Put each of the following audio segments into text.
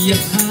Yeah.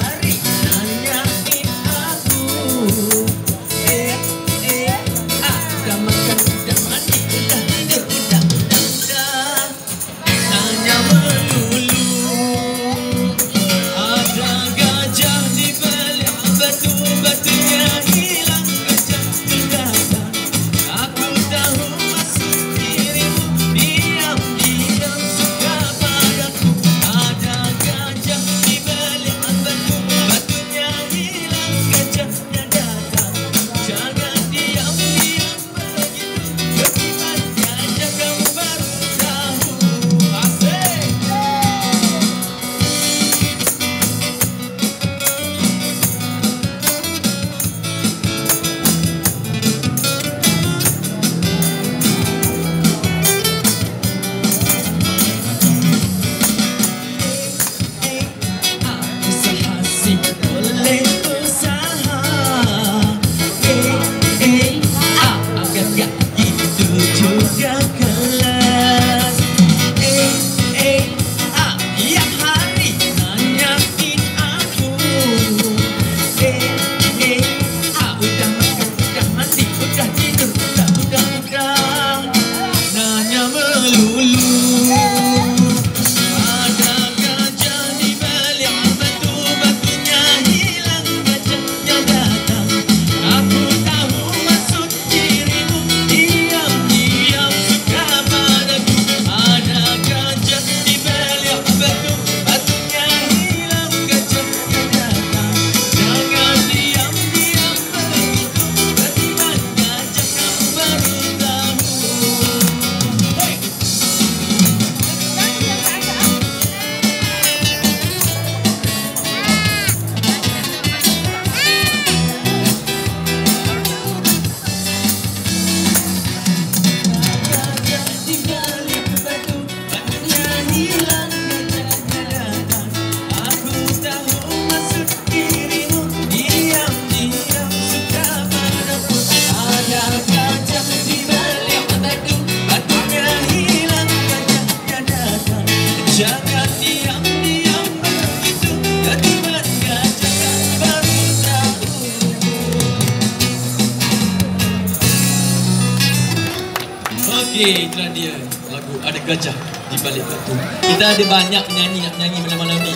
Okey, itulah dia lagu Ada Gajah di Balik Batu. Kita ada banyak penyanyi nak menyanyi malam-malam ni.